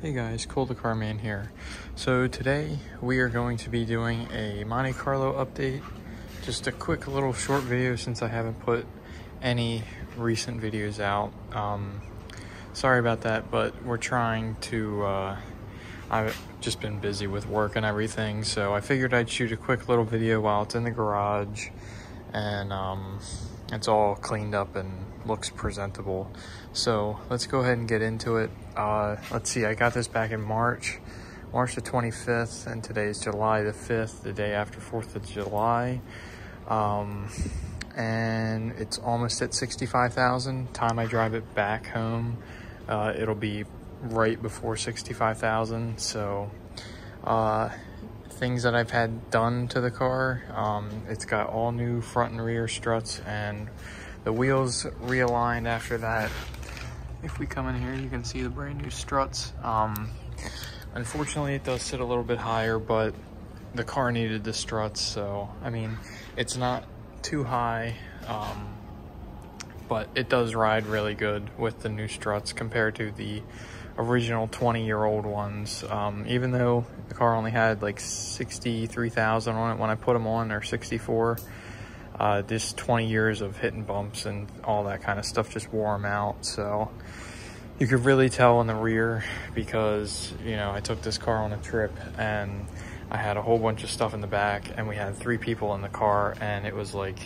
Hey guys, Cole the Carman here. So today we are going to be doing a Monte Carlo update. Just a quick little short video since I haven't put any recent videos out. Um, sorry about that, but we're trying to, uh, I've just been busy with work and everything, so I figured I'd shoot a quick little video while it's in the garage and um, it's all cleaned up and looks presentable. So let's go ahead and get into it. Uh, let's see, I got this back in March, March the 25th, and today is July the 5th, the day after 4th of July. Um, and it's almost at 65,000. Time I drive it back home, uh, it'll be right before 65,000. So, uh, things that I've had done to the car. Um, it's got all new front and rear struts and the wheels realigned after that. If we come in here, you can see the brand new struts. Um, unfortunately, it does sit a little bit higher, but the car needed the struts. So, I mean, it's not too high, um, but it does ride really good with the new struts compared to the original 20 year old ones. Um, even though the car only had like 63,000 on it when I put them on, or 64, uh, just 20 years of hitting bumps and all that kind of stuff just wore them out. So you could really tell in the rear because, you know, I took this car on a trip and I had a whole bunch of stuff in the back and we had three people in the car and it was like,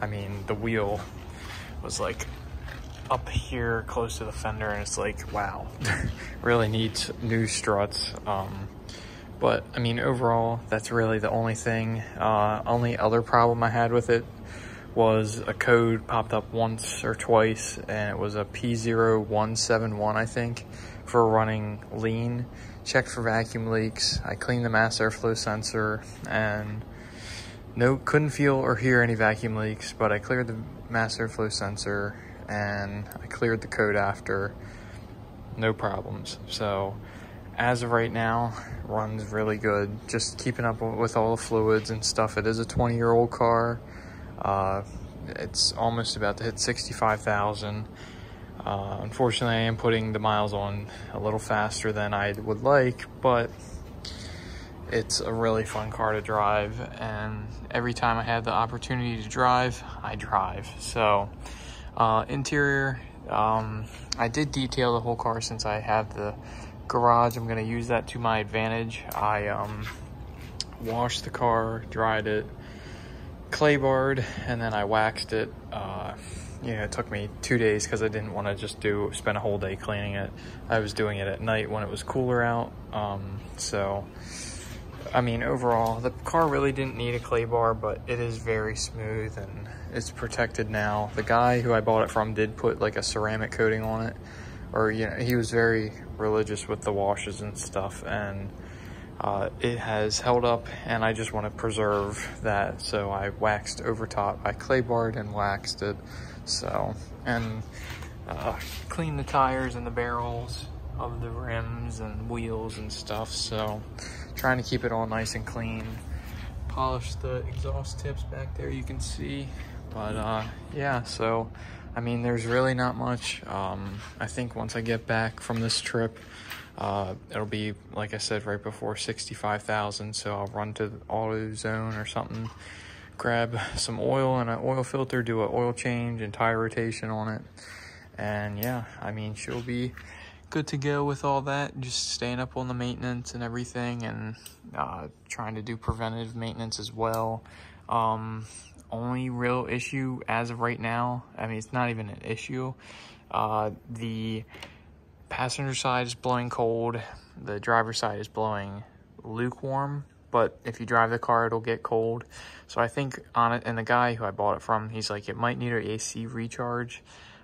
I mean, the wheel was like up here close to the fender and it's like wow. Really needs new struts um, but i mean overall that's really the only thing. Uh, only other problem i had with it was a code popped up once or twice and it was a p0171 i think for running lean. Checked for vacuum leaks. I cleaned the mass airflow sensor and no couldn't feel or hear any vacuum leaks but i cleared the mass airflow sensor and I cleared the code after, no problems. So as of right now, runs really good. Just keeping up with all the fluids and stuff. It is a 20 year old car. Uh, it's almost about to hit 65,000. Uh, unfortunately, I am putting the miles on a little faster than I would like, but it's a really fun car to drive. And every time I have the opportunity to drive, I drive. So, uh, interior, um, I did detail the whole car since I have the garage. I'm to use that to my advantage. I um, washed the car, dried it, clay barred, and then I waxed it. Uh, it took me two days because I didn't want to just do spend a whole day cleaning it. I was doing it at night when it was cooler out. Um, so I mean, overall, the car really didn't need a clay bar, but it is very smooth and it's protected now. The guy who I bought it from did put like a ceramic coating on it, or you know, he was very religious with the washes and stuff, and uh, it has held up, and I just want to preserve that. So I waxed over top. I clay barred and waxed it. So and uh, cleaned the tires and the barrels of the rims and wheels and stuff. So trying to keep it all nice and clean. Polish the exhaust tips back there, you can see. But uh, yeah, so I mean, there's really not much. Um, I think once I get back from this trip, uh, it'll be, like I said, right before 65,000. So I'll run to AutoZone or something, grab some oil and an oil filter, do an oil change and tire rotation on it. And yeah, I mean, she'll be good to go with all that. Just staying up on the maintenance and everything and uh, trying to do preventative maintenance as well. Um, only real issue as of right now, I mean, it's not even an issue. Uh, the passenger side is blowing cold. The driver side is blowing lukewarm. But if you drive the car, it'll get cold. So I think on it, and the guy who I bought it from, he's like, it might need an AC recharge.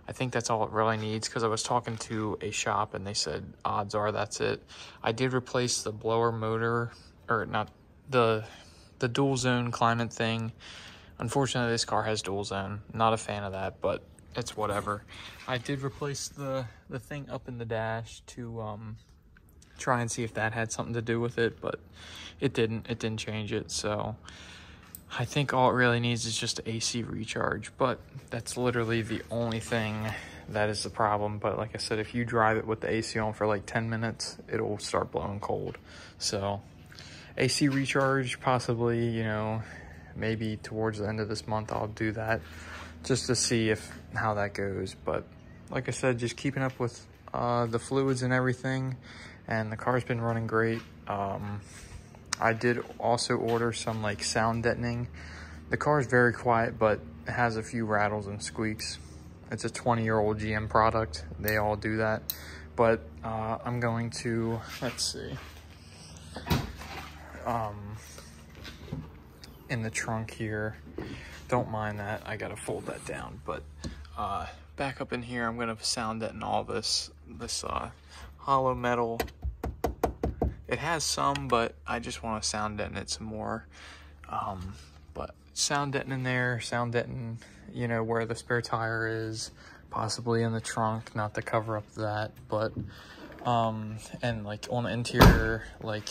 I think that's all it really needs because I was talking to a shop and they said odds are that's it. I did replace the blower motor or not the the dual zone climate thing. Unfortunately, this car has dual zone. Not a fan of that, but it's whatever. I did replace the the thing up in the dash to um try and see if that had something to do with it, but it didn't. It didn't change it. So I think all it really needs is just AC recharge, but that's literally the only thing that is the problem. But like I said, if you drive it with the AC on for like 10 minutes, it'll start blowing cold. So AC recharge, possibly, you know, maybe towards the end of this month, I'll do that just to see if how that goes. But like I said, just keeping up with uh, the fluids and everything. And the car's been running great. Um, I did also order some like sound deadening. The car is very quiet, but it has a few rattles and squeaks. It's a 20 year old GM product. They all do that. But uh, I'm going to, let's see. Um, in the trunk here. Don't mind that. I gotta fold that down. But uh, back up in here, I'm gonna sound deaden all this this uh, hollow metal. It has some, but I just want to sound deaden it some more. Um, but sound deaden in there, sound deaden, you know, where the spare tire is, possibly in the trunk, not to cover up that, but, um, and like on the interior, like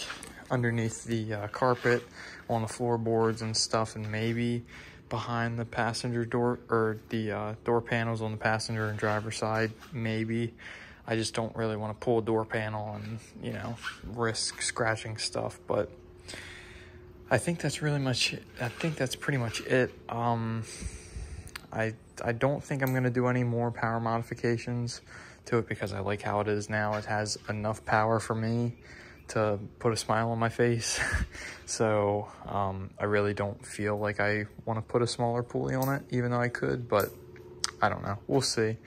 underneath the uh, carpet, on the floorboards and stuff, and maybe behind the passenger door or the uh, door panels on the passenger and driver side, maybe. I just don't really want to pull a door panel and, you know, risk scratching stuff, but I think that's really much, I think that's pretty much it. Um, I, I don't think I'm going to do any more power modifications to it because I like how it is now. It has enough power for me to put a smile on my face. so um, I really don't feel like I want to put a smaller pulley on it, even though I could, but I don't know. We'll see.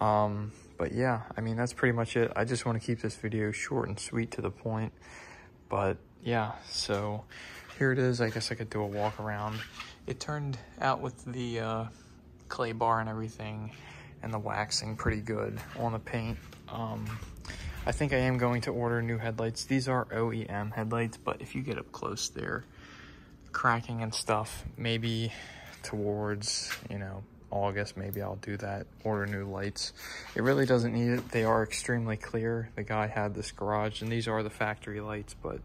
Um, but yeah, I mean, that's pretty much it. I just want to keep this video short and sweet to the point. But yeah, so here it is. I guess I could do a walk around. It turned out with the uh, clay bar and everything and the waxing pretty good on the paint. Um, I think I am going to order new headlights. These are OEM headlights, but if you get up close, they're cracking and stuff. Maybe towards, you know, August, maybe I'll do that, order new lights. It really doesn't need it. They are extremely clear. The guy had this garage, and these are the factory lights, but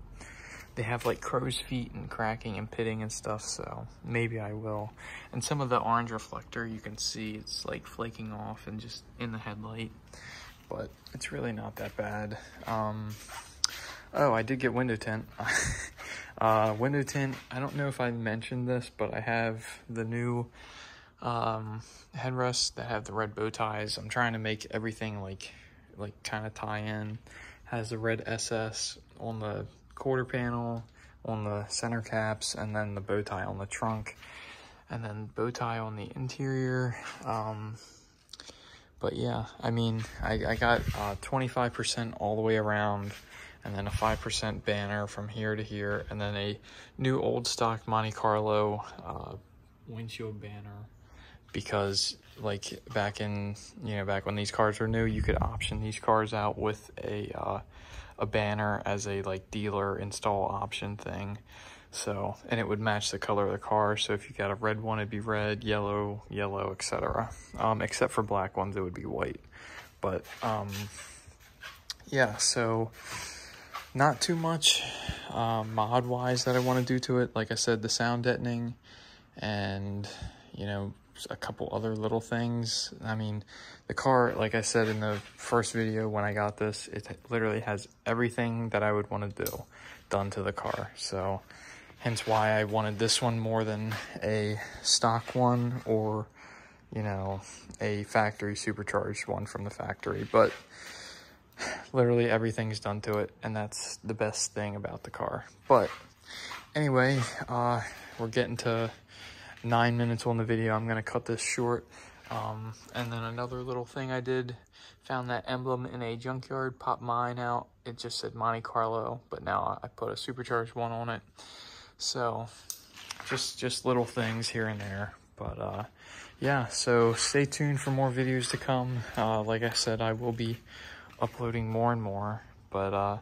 they have like crow's feet and cracking and pitting and stuff, so maybe I will. And some of the orange reflector, you can see it's like flaking off and just in the headlight but it's really not that bad. Um, oh, I did get window tint. uh, window tint, I don't know if I mentioned this, but I have the new um, headrests that have the red bow ties. I'm trying to make everything like, like kind of tie in. Has the red SS on the quarter panel, on the center caps, and then the bow tie on the trunk. And then bow tie on the interior. Um, but yeah, I mean, I, I got 25% uh, all the way around and then a 5% banner from here to here and then a new old stock Monte Carlo uh, windshield banner because like back in, you know, back when these cars were new, you could option these cars out with a, uh, a banner as a like dealer install option thing. So, and it would match the color of the car. So if you got a red one, it'd be red, yellow, yellow, etc. Um, except for black ones, it would be white. But, um, yeah, so not too much um, mod-wise that I want to do to it. Like I said, the sound deadening and, you know, a couple other little things. I mean, the car, like I said in the first video when I got this, it literally has everything that I would want to do done to the car. So, hence why I wanted this one more than a stock one or, you know, a factory supercharged one from the factory. But literally everything's done to it, and that's the best thing about the car. But anyway, uh, we're getting to nine minutes on the video. I'm going to cut this short. Um, and then another little thing I did, found that emblem in a junkyard, popped mine out. It just said Monte Carlo, but now I put a supercharged one on it. So just just little things here and there. But uh, yeah, so stay tuned for more videos to come. Uh, like I said, I will be uploading more and more. But uh,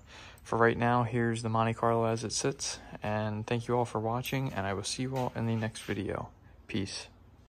for right now, here's the Monte Carlo as it sits. And thank you all for watching, and I will see you all in the next video. Peace.